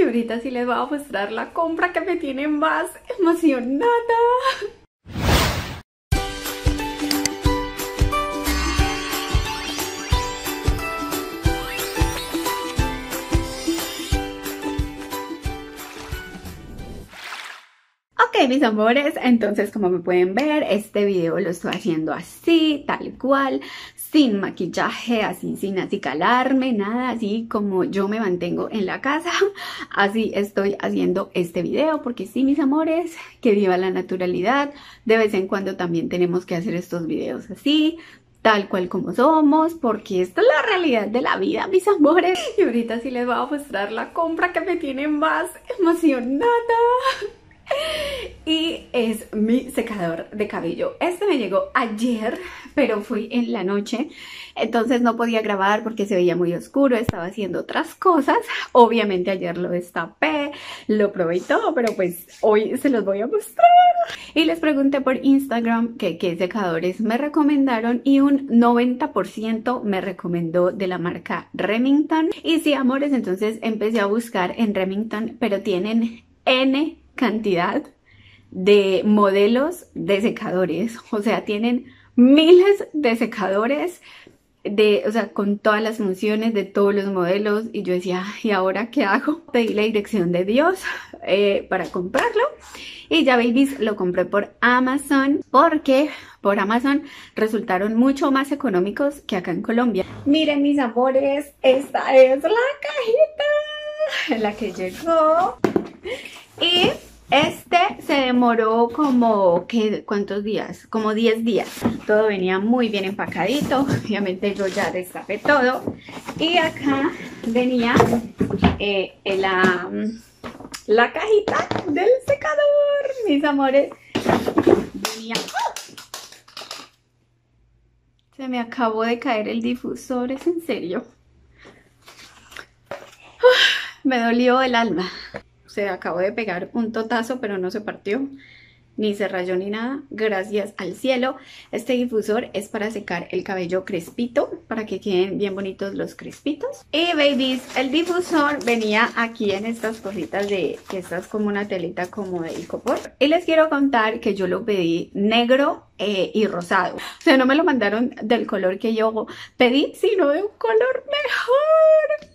y ahorita sí les voy a mostrar la compra que me tiene más emocionada. Mis amores, entonces como me pueden ver, este video lo estoy haciendo así, tal cual, sin maquillaje, así, sin acicalarme, nada, así como yo me mantengo en la casa, así estoy haciendo este video, porque sí, mis amores, que viva la naturalidad, de vez en cuando también tenemos que hacer estos videos así, tal cual como somos, porque esta es la realidad de la vida, mis amores. Y ahorita sí les voy a mostrar la compra que me tiene más emocionada y es mi secador de cabello. Este me llegó ayer, pero fui en la noche, entonces no podía grabar porque se veía muy oscuro, estaba haciendo otras cosas. Obviamente ayer lo destapé, lo probé y todo, pero pues hoy se los voy a mostrar. Y les pregunté por Instagram qué secadores me recomendaron y un 90% me recomendó de la marca Remington. Y sí, amores, entonces empecé a buscar en Remington, pero tienen N cantidad de modelos de secadores. O sea, tienen miles de secadores de, o sea, con todas las funciones de todos los modelos y yo decía, ¿y ahora qué hago? Pedí la dirección de Dios eh, para comprarlo y ya babies lo compré por Amazon porque por Amazon resultaron mucho más económicos que acá en Colombia. Miren mis amores, esta es la cajita en la que llegó este se demoró como, ¿qué, ¿cuántos días? Como 10 días. Todo venía muy bien empacadito. Obviamente yo ya destapé todo. Y acá venía eh, la, la cajita del secador, mis amores. Venía... Se me acabó de caer el difusor, ¿es en serio? Me dolió el alma se acabó de pegar un totazo, pero no se partió ni se rayó ni nada, gracias al cielo. Este difusor es para secar el cabello crespito, para que queden bien bonitos los crespitos. Y babies, el difusor venía aquí en estas cositas de, que estas como una telita como de icopor. Y les quiero contar que yo lo pedí negro eh, y rosado. O sea, no me lo mandaron del color que yo pedí, sino de un color mejor.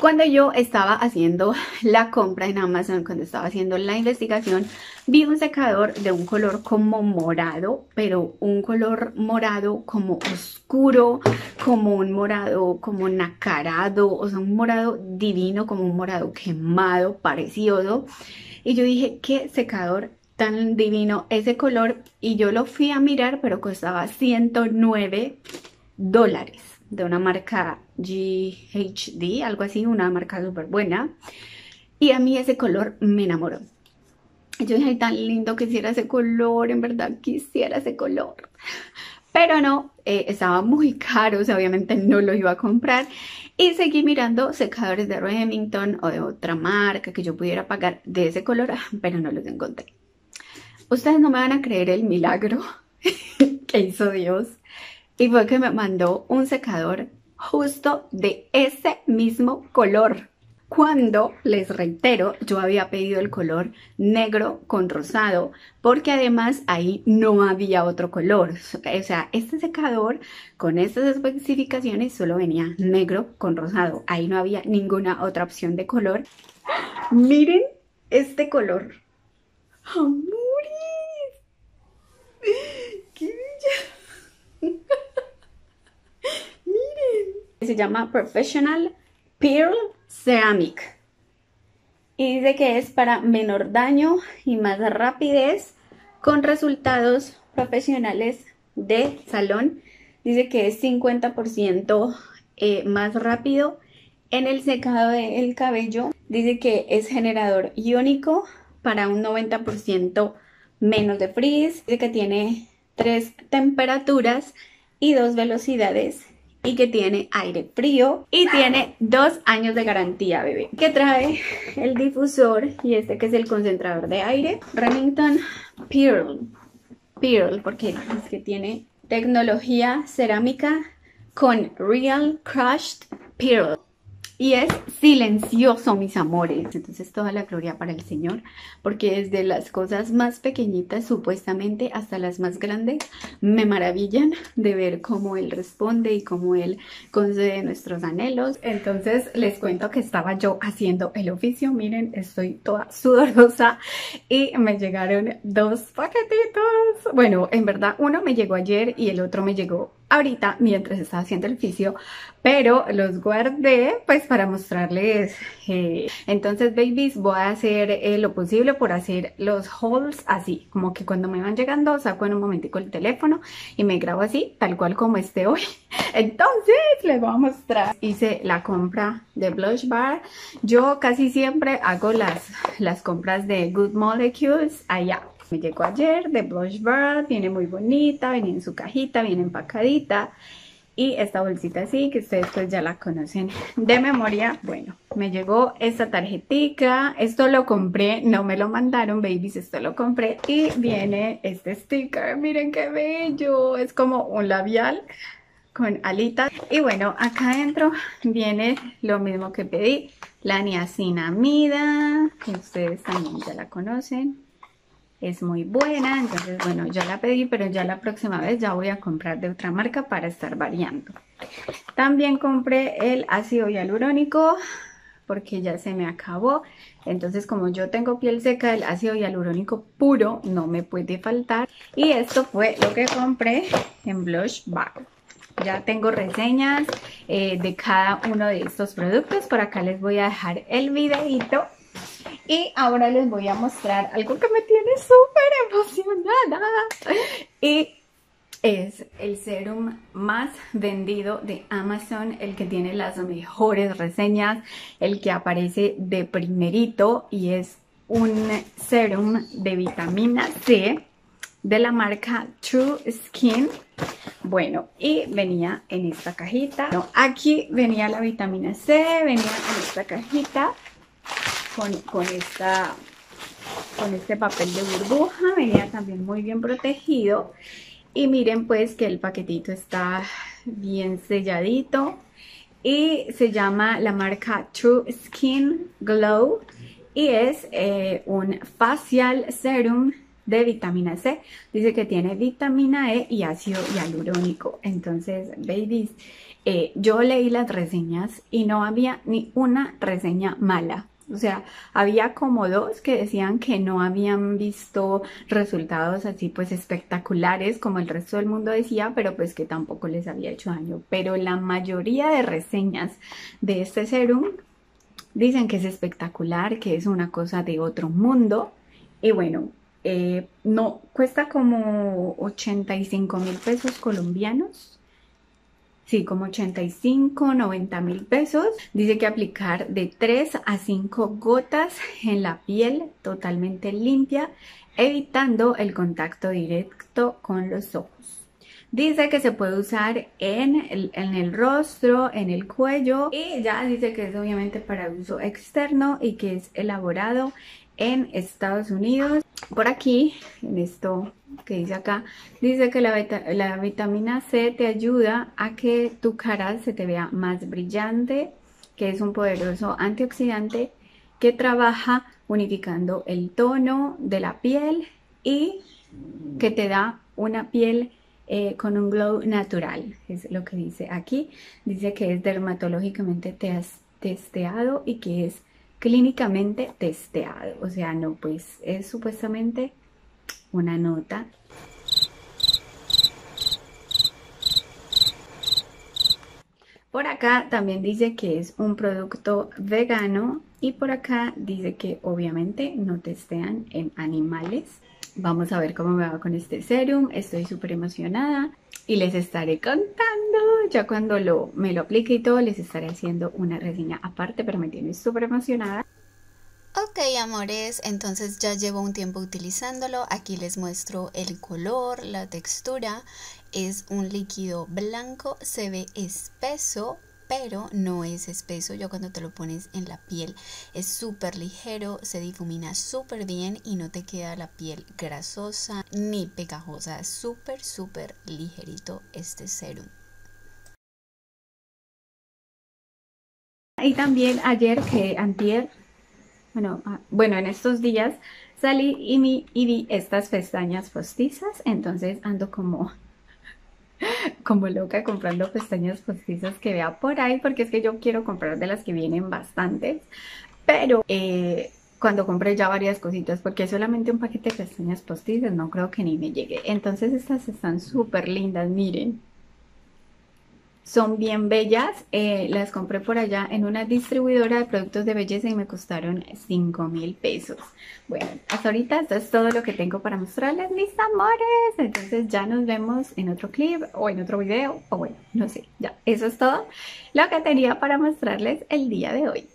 Cuando yo estaba haciendo la compra en Amazon, cuando estaba haciendo la investigación, vi un secador de un color como morado, pero un color morado como oscuro, como un morado como nacarado, o sea, un morado divino, como un morado quemado, precioso. Y yo dije, ¿qué secador tan divino ese color? Y yo lo fui a mirar, pero costaba 109 dólares de una marca GHD, algo así, una marca súper buena. Y a mí ese color me enamoró. Yo dije, tan lindo que hiciera ese color, en verdad quisiera ese color. Pero no, eh, estaba muy caro, o sea, obviamente no lo iba a comprar. Y seguí mirando secadores de Remington o de otra marca que yo pudiera pagar de ese color, pero no los encontré. Ustedes no me van a creer el milagro que hizo Dios. Y fue que me mandó un secador justo de ese mismo color cuando, les reitero, yo había pedido el color negro con rosado, porque además ahí no había otro color. O sea, este secador con estas especificaciones solo venía negro con rosado. Ahí no había ninguna otra opción de color. Miren este color. ¡Amores! ¡Qué bella! Se llama Professional Pearl Ceramic. Y dice que es para menor daño y más rapidez con resultados profesionales de salón. Dice que es 50% eh, más rápido en el secado del cabello. Dice que es generador iónico para un 90% menos de frizz. Dice que tiene tres temperaturas y dos velocidades y que tiene aire frío y tiene dos años de garantía, bebé. Que trae el difusor y este que es el concentrador de aire. Remington Pearl. Pearl, porque es que tiene tecnología cerámica con Real Crushed Pearl. Y es silencioso, mis amores. Entonces toda la gloria para el Señor, porque desde las cosas más pequeñitas, supuestamente, hasta las más grandes, me maravillan de ver cómo Él responde y cómo Él concede nuestros anhelos. Entonces les cuento que estaba yo haciendo el oficio, miren, estoy toda sudorosa y me llegaron dos paquetitos. Bueno, en verdad uno me llegó ayer y el otro me llegó ahorita mientras estaba haciendo el oficio, pero los guardé pues para mostrarles. Eh, entonces, babies, voy a hacer eh, lo posible por hacer los hauls así, como que cuando me van llegando saco en un momentico el teléfono y me grabo así, tal cual como esté hoy. Entonces, les voy a mostrar. Hice la compra de Blush Bar. Yo casi siempre hago las, las compras de Good Molecules allá me llegó ayer de Blush Bar, viene muy bonita, viene en su cajita, viene empacadita. Y esta bolsita así, que ustedes pues ya la conocen de memoria. Bueno, me llegó esta tarjetica. Esto lo compré, no me lo mandaron, babies, esto lo compré. Y viene este sticker, miren qué bello. Es como un labial con alitas. Y bueno, acá adentro viene lo mismo que pedí. La niacinamida, que ustedes también ya la conocen es muy buena, entonces bueno, ya la pedí, pero ya la próxima vez ya voy a comprar de otra marca para estar variando. También compré el ácido hialurónico porque ya se me acabó, entonces como yo tengo piel seca, el ácido hialurónico puro no me puede faltar. Y esto fue lo que compré en Blush Bar. Ya tengo reseñas eh, de cada uno de estos productos, por acá les voy a dejar el videito y ahora les voy a mostrar algo que me tiene súper emocionada. Y es el serum más vendido de Amazon, el que tiene las mejores reseñas, el que aparece de primerito y es un serum de vitamina C de la marca True Skin. Bueno, y venía en esta cajita. aquí venía la vitamina C, venía en esta cajita con, esta, con este papel de burbuja, venía también muy bien protegido. Y miren pues que el paquetito está bien selladito y se llama la marca True Skin Glow y es eh, un facial serum de vitamina C. Dice que tiene vitamina E y ácido hialurónico. Entonces, babies, eh, yo leí las reseñas y no había ni una reseña mala. O sea, había como dos que decían que no habían visto resultados así pues espectaculares como el resto del mundo decía, pero pues que tampoco les había hecho daño. Pero la mayoría de reseñas de este serum dicen que es espectacular, que es una cosa de otro mundo. Y bueno, eh, no, cuesta como 85 mil pesos colombianos Sí, como 85, 90 mil pesos. Dice que aplicar de 3 a 5 gotas en la piel totalmente limpia, evitando el contacto directo con los ojos. Dice que se puede usar en el, en el, rostro, en el cuello y ya dice que es obviamente para uso externo y que es elaborado en Estados Unidos. Por aquí, en esto que dice acá, dice que la, vitamina C te ayuda a que tu cara se te vea más brillante, que es un poderoso antioxidante que trabaja unificando el tono de la piel y que te da una piel eh, con un glow natural, es lo que dice aquí. Dice que es dermatológicamente testeado y que es clínicamente testeado. O sea, no, pues es supuestamente una nota. Por acá también dice que es un producto vegano y por acá dice que obviamente no testean en animales. Vamos a ver cómo me va con este serum. Estoy súper emocionada y les estaré contando ya cuando lo, me lo aplique y todo les estaré haciendo una reseña aparte pero me tiene súper emocionada Ok amores, entonces ya llevo un tiempo utilizándolo, aquí les muestro el color, la textura, es un líquido blanco, se ve espeso, pero no es espeso. Ya cuando te lo pones en la piel es súper ligero, se difumina súper bien y no te queda la piel grasosa ni pegajosa. Súper, súper ligerito este serum. Y también ayer que antier, bueno, ah, bueno, en estos días salí y, mi, y vi estas pestañas postizas, entonces ando como como loca comprando pestañas postizas que vea por ahí porque es que yo quiero comprar de las que vienen bastantes pero eh, cuando compré ya varias cositas porque solamente un paquete de pestañas postizas no creo que ni me llegue. Entonces estas están súper lindas miren son bien bellas, eh, las compré por allá en una distribuidora de productos de belleza y me costaron 5 mil pesos. Bueno, hasta ahorita esto es todo lo que tengo para mostrarles, mis amores. Entonces ya nos vemos en otro clip o en otro video, o bueno, no sé, ya, eso es todo lo que tenía para mostrarles el día de hoy.